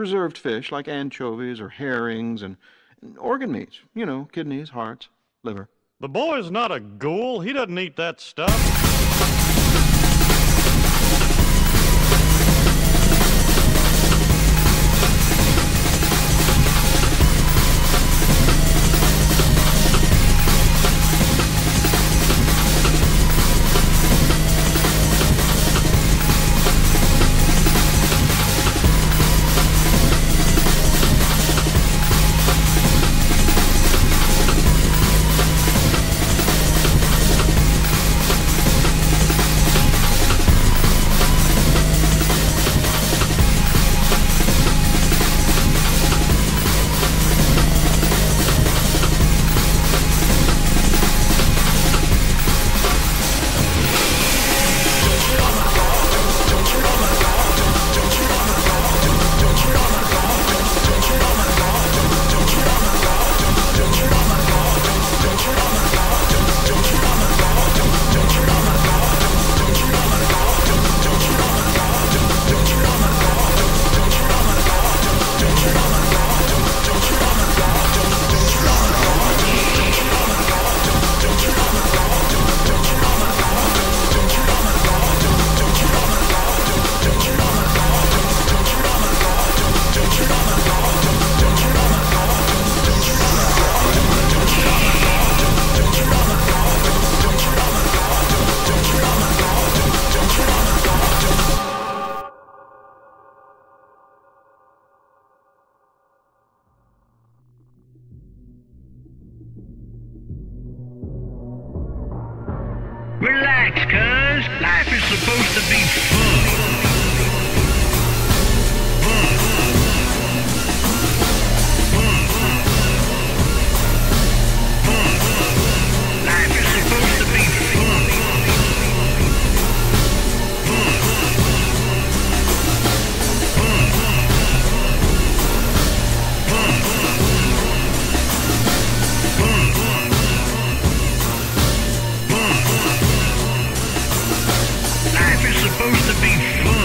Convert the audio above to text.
preserved fish like anchovies or herrings and organ meats, you know, kidneys, hearts, liver. The boy's not a ghoul. He doesn't eat that stuff. Relax, cuz. Life is supposed to be fun. Boom.